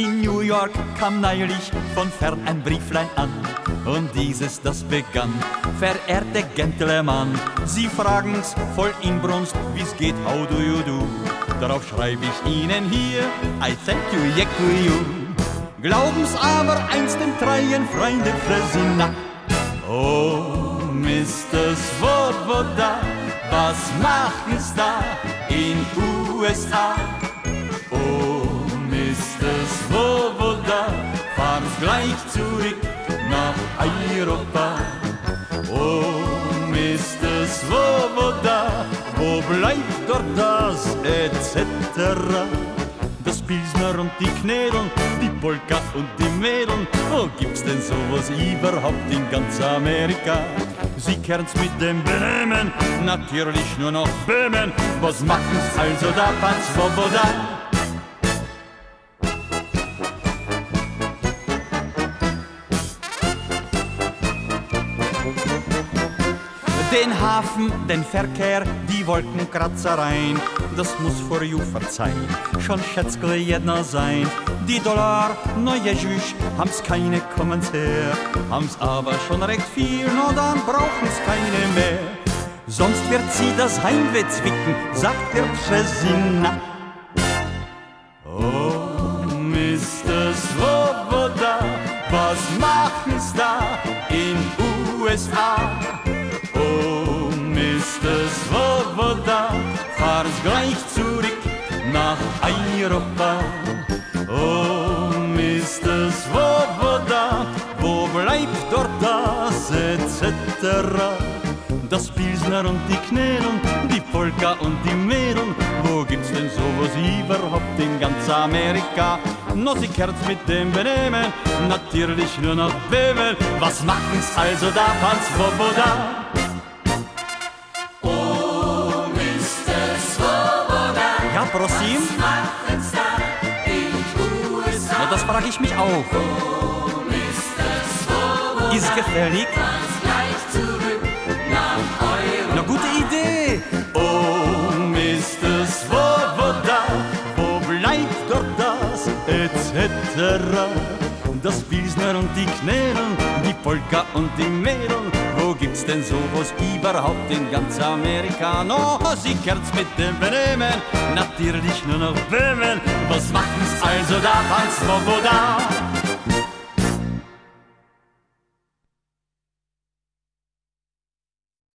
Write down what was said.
In New York kam neulich von fern ein Brieflein an. Und dieses, das begann, verehrte Gentleman, Sie fragen's voll Inbrunst, wie's geht, how do you do? Darauf schreib ich Ihnen hier, I thank you, yeku you. Glauben's aber einst den treien Freunde Fresina. Oh, Mr. Svoboda, was machen's da in USA? Gleich zurück nach Europa. Oh, Mr. Svoboda, wo bleibt dort das etc.? Das Pilsner und die Knädeln, die Polka und die Mädeln, wo gibt's denn sowas überhaupt in ganz Amerika? Sie kern's mit dem Benehmen, natürlich nur noch Böhmen. Was machen's also da, Pan Svoboda? Den Hafen, den Verkehr, die Wolkenkratzereien, das muss vor you verzeihen, schon schätzgle jedna sein. Die Dollar, no Jezus, haben's keine kommens her, haben's aber schon recht viel, no dann brauchen's keine mehr. Sonst wird sie das Heimweh zwicken, sagt der Präsina. Oh, Mr. Svoboda, was machen's da in USA? Oh, Mr. Svoboda, fahr's gleich zurück nach Europa. Oh, Mr. Svoboda, wo bleibt dort das etc.? Das Pilsner und die Knädeln, die Polka und die Mädeln, wo gibt's denn sowas überhaupt in ganz Amerika? No, sie kehrt's mit dem Benehmen, natürlich nur noch beben. Was machen's also da, Pan Svoboda? Prosim? Na, das frage ich mich auch. Ist gefällig? Na, gute Idee. Oh, Mr. Svoboda, wo bleibt dort das etc.? Das Pilsner und die Knädeln, die Polka und die Mädeln, wo gibt's denn sowas überhaupt in ganz Amerika? No, sie kehrt's mit dem Benehmen, natürlich nur noch Böhmen. Was machen's also da, Pan Svoboda?